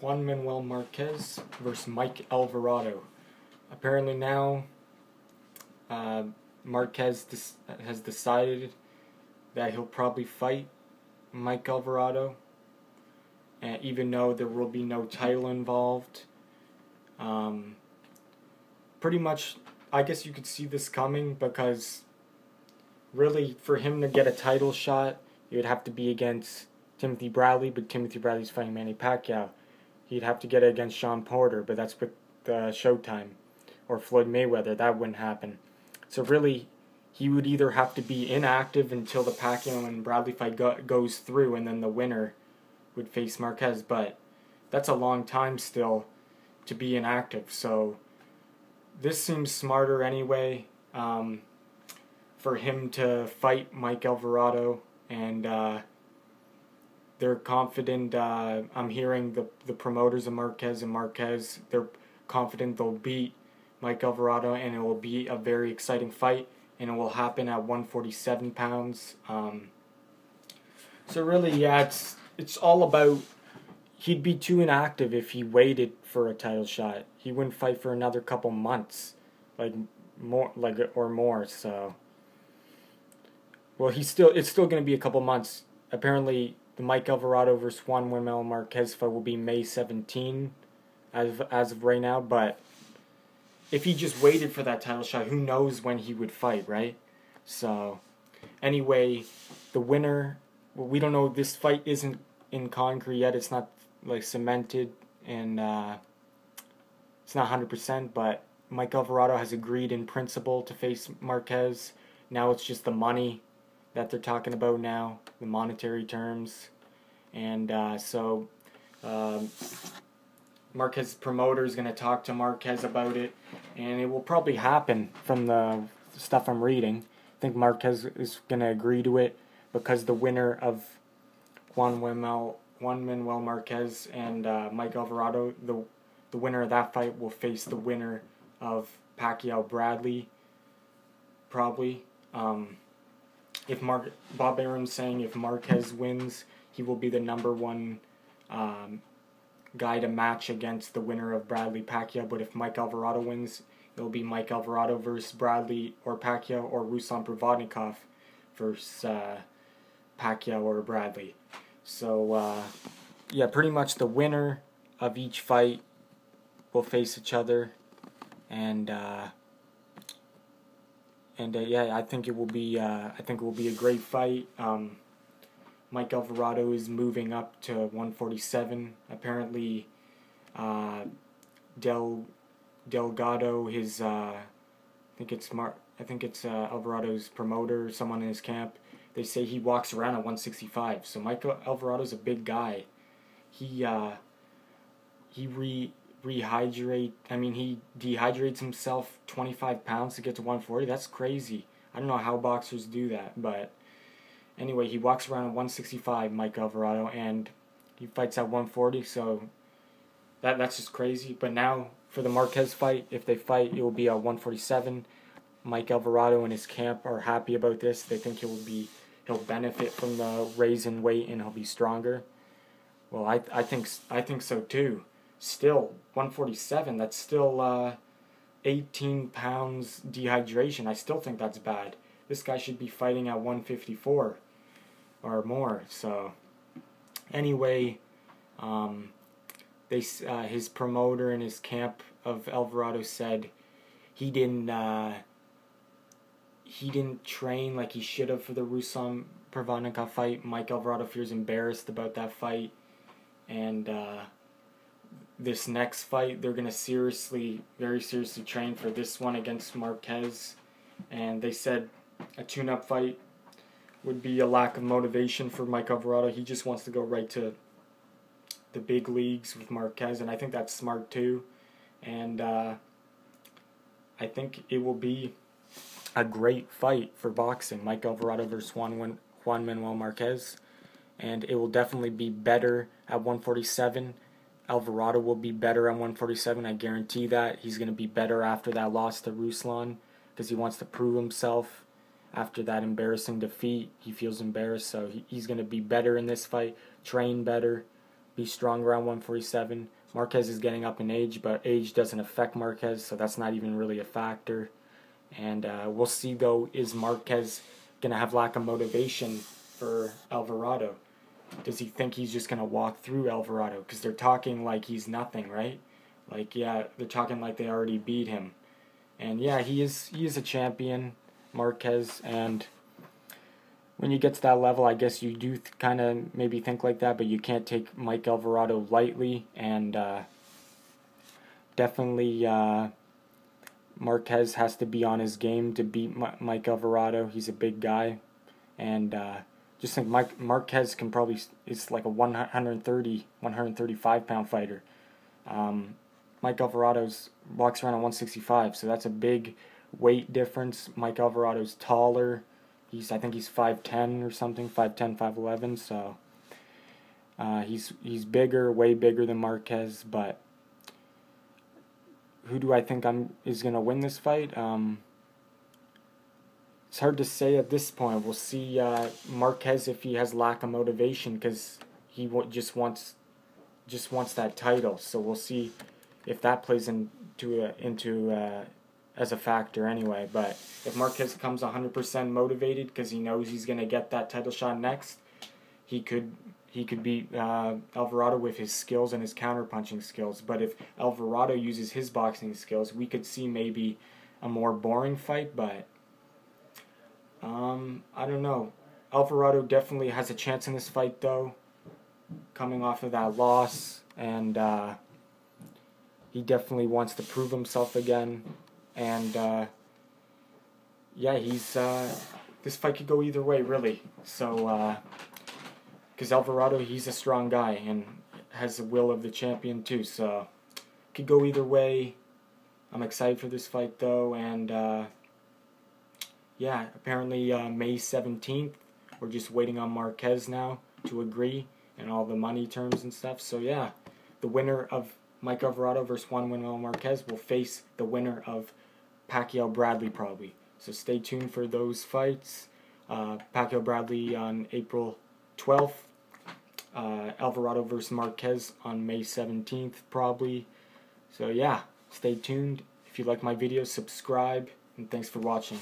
Juan Manuel Marquez versus Mike Alvarado. Apparently now, uh, Marquez has decided that he'll probably fight Mike Alvarado, and even though there will be no title involved. Um, pretty much, I guess you could see this coming because really, for him to get a title shot, it would have to be against Timothy Bradley, but Timothy Bradley's fighting Manny Pacquiao. He'd have to get it against Shawn Porter, but that's with uh, Showtime. Or Floyd Mayweather, that wouldn't happen. So really, he would either have to be inactive until the Pacquiao and Bradley fight go- goes through, and then the winner would face Marquez. But that's a long time still to be inactive. So this seems smarter anyway. Um, for him to fight Mike Alvarado, and uh, they're confident. Uh, I'm hearing the the promoters of Marquez and Marquez. They're confident they'll beat Mike Alvarado, and it will be a very exciting fight, and it will happen at 147 pounds. Um, so really, yeah, it's it's all about. He'd be too inactive if he waited for a title shot. He wouldn't fight for another couple months, like more like or more. So. Well, he's still. It's still going to be a couple months. Apparently, the Mike Alvarado versus Juan Manuel Marquez fight will be May 17, as of, as of right now. But if he just waited for that title shot, who knows when he would fight, right? So, anyway, the winner. Well, we don't know. This fight isn't in concrete yet. It's not like cemented, and uh, it's not hundred percent. But Mike Alvarado has agreed in principle to face Marquez. Now it's just the money that they're talking about now, the monetary terms. And uh, so um, Marquez promoter is going to talk to Marquez about it, and it will probably happen from the stuff I'm reading. I think Marquez is going to agree to it because the winner of Juan Manuel, Juan Manuel Marquez and uh, Mike Alvarado, the the winner of that fight will face the winner of Pacquiao Bradley, probably. Um, if Mark Bob Arum's saying if Marquez wins, he will be the number one um, guy to match against the winner of Bradley Pacquiao. But if Mike Alvarado wins, it'll be Mike Alvarado versus Bradley or Pacquiao or Ruslan Provodnikov versus uh, Pacquiao or Bradley. So uh, yeah, pretty much the winner of each fight will face each other, and. Uh, and uh, yeah, I think it will be uh, I think it will be a great fight. Um, Mike Alvarado is moving up to 147. Apparently, uh, Del Delgado, his uh, I think it's Mar- I think it's uh, Alvarado's promoter, someone in his camp. They say he walks around at 165. So Mike Alvarado's a big guy. He uh, he re rehydrate. I mean, he dehydrates himself 25 pounds to get to 140. That's crazy. I don't know how boxers do that, but anyway, he walks around at 165, Mike Alvarado, and he fights at 140. So that that's just crazy. But now for the Marquez fight, if they fight, it will be at 147. Mike Alvarado and his camp are happy about this. They think he will be he'll benefit from the raise in weight and he'll be stronger. Well, I I think I think so too still 147 that's still uh, 18 pounds dehydration i still think that's bad this guy should be fighting at 154 or more so anyway um, they uh, his promoter in his camp of alvarado said he didn't uh, he didn't train like he should have for the Ruslan Provodnikov fight. Mike Alvarado feels embarrassed about that fight, and uh, this next fight, they're gonna seriously, very seriously train for this one against Marquez, and they said a tune-up fight would be a lack of motivation for Mike Alvarado. He just wants to go right to the big leagues with Marquez, and I think that's smart too. And uh, I think it will be a great fight for boxing, Mike Alvarado versus Juan, Juan Manuel Marquez, and it will definitely be better at 147 Alvarado will be better at 147. I guarantee that. He's going to be better after that loss to Ruslan because he wants to prove himself after that embarrassing defeat. He feels embarrassed, so he, he's going to be better in this fight, train better. be stronger around 147. Marquez is getting up in age, but age doesn't affect Marquez, so that's not even really a factor. And uh, we'll see though, is Marquez gonna have lack of motivation for Alvarado? Does he think he's just gonna walk through Alvarado? Because they're talking like he's nothing, right? Like yeah, they're talking like they already beat him. And yeah, he is he is a champion, Marquez, and when you get to that level, I guess you do th- kind of maybe think like that, but you can't take Mike Alvarado lightly, and uh, definitely uh, Marquez has to be on his game to beat M- Mike Alvarado. He's a big guy, and uh, just think Mike Marquez can probably is like a 130, 135 pound fighter. Um, Mike Alvarado's walks around at 165, so that's a big weight difference. Mike Alvarado's taller. He's I think he's 5'10 or something, 5'10, 5'11, so uh, he's he's bigger, way bigger than Marquez, but who do I think I'm is going to win this fight? Um, it's hard to say at this point. We'll see uh, Marquez if he has lack of motivation because he w- just wants just wants that title. So we'll see if that plays into a, into uh, as a factor anyway. But if Marquez comes 100% motivated because he knows he's going to get that title shot next, he could he could beat uh, Alvarado with his skills and his counterpunching skills. But if Alvarado uses his boxing skills, we could see maybe a more boring fight. But um, I don't know. Alvarado definitely has a chance in this fight, though, coming off of that loss, and uh, he definitely wants to prove himself again. And uh, yeah, he's uh, this fight could go either way, really. So because Alvarado, he's a strong guy and has the will of the champion too. So could go either way. I'm excited for this fight though, and uh, yeah, apparently uh, May 17th. We're just waiting on Marquez now to agree and all the money terms and stuff. So yeah, the winner of Mike Alvarado versus Juan Manuel Marquez will face the winner of Pacquiao Bradley probably. So stay tuned for those fights. Uh, Pacquiao Bradley on April 12th uh, Alvarado versus Marquez on May 17th, probably. So, yeah, stay tuned. If you like my videos, subscribe, and thanks for watching.